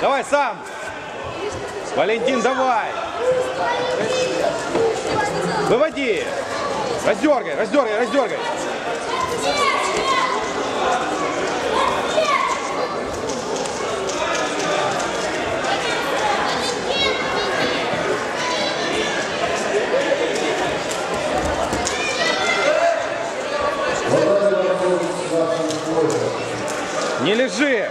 Давай сам. Валентин, давай. Выводи. Раздергай, раздергай, раздергай. Не лежи.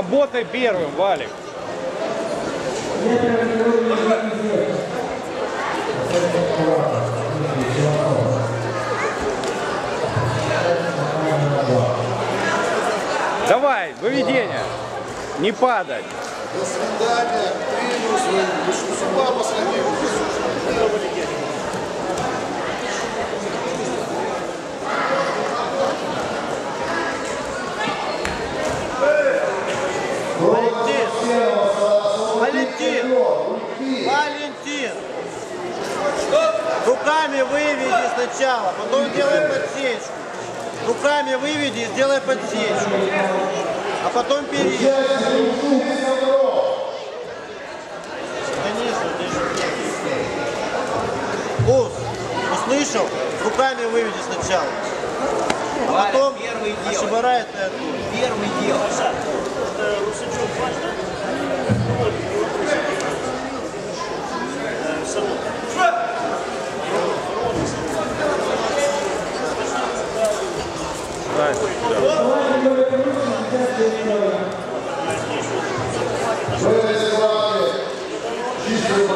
Работай первым, Валик. Давай, выведение. Не падать. До свидания. Принус. Вы что, с ума Валентин! Валентин! Валентин! Руками выведи сначала, потом делай подсечку. Руками выведи и сделай подсечку. А потом перейди. Конечно, Ус, услышал? Руками выведи сначала. А потом ошибарает ты оттуда первый делал. Владиславе, чистый